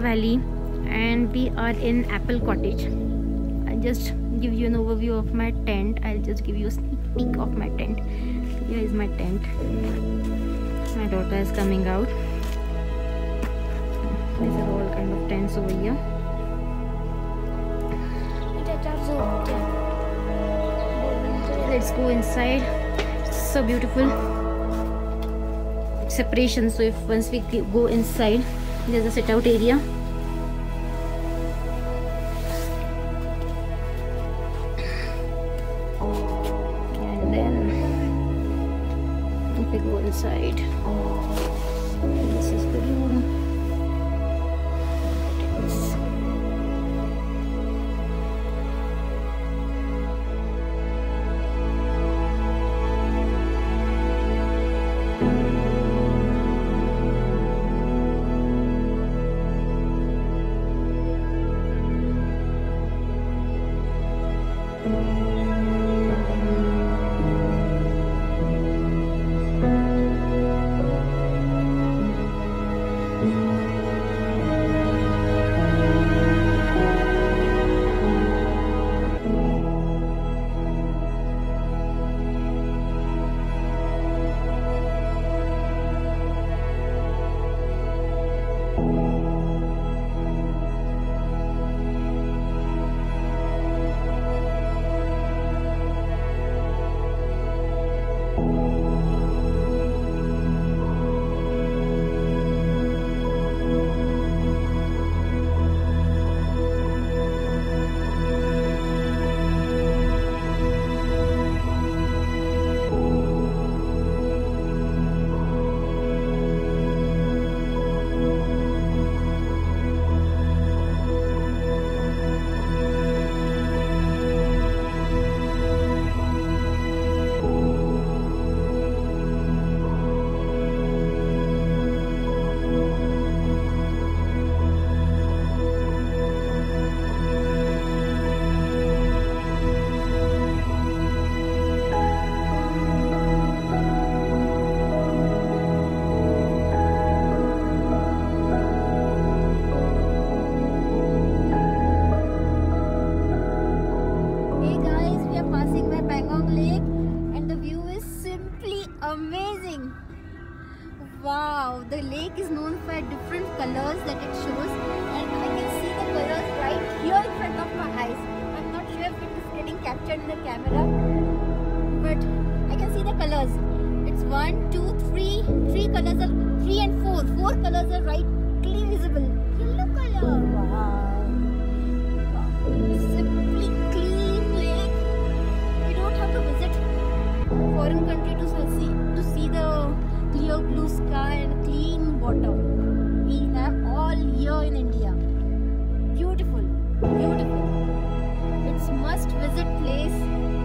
Valley and we are in Apple Cottage. I'll just give you an overview of my tent. I'll just give you a sneak peek of my tent. Here is my tent. My daughter is coming out. These are all kind of tents over here. Let's go inside. It's so beautiful. Separation. So if once we go inside, there's a sit out area amazing. Wow, the lake is known for different colors that it shows and I can see the colors right here in front of my eyes. I'm not sure if it is getting captured in the camera but I can see the colors. It's one, two, three, three colors are, three and four. Four colors are right rightly visible. Yellow color, wow. Foreign country to see to see the clear blue sky and clean water. We have all here in India. Beautiful, beautiful. It's must visit place